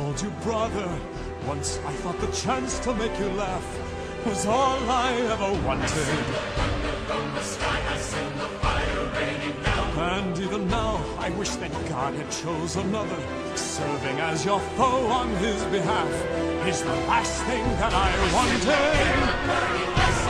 called you brother. Once I thought the chance to make you laugh was all I ever wanted. And even now, I wish that God had chose another. Serving as your foe on his behalf is the last thing that I wanted.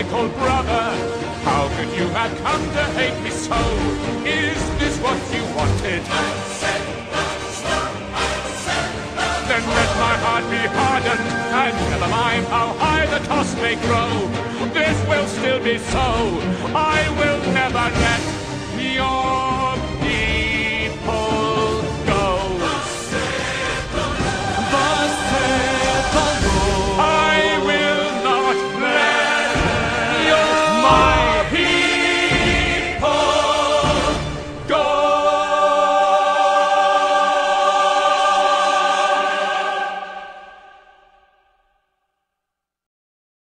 I call brother, how could you have come to hate me so? Is this what you wanted? Then let my heart be hardened, and never mind how high the toss may grow. This will still be so. I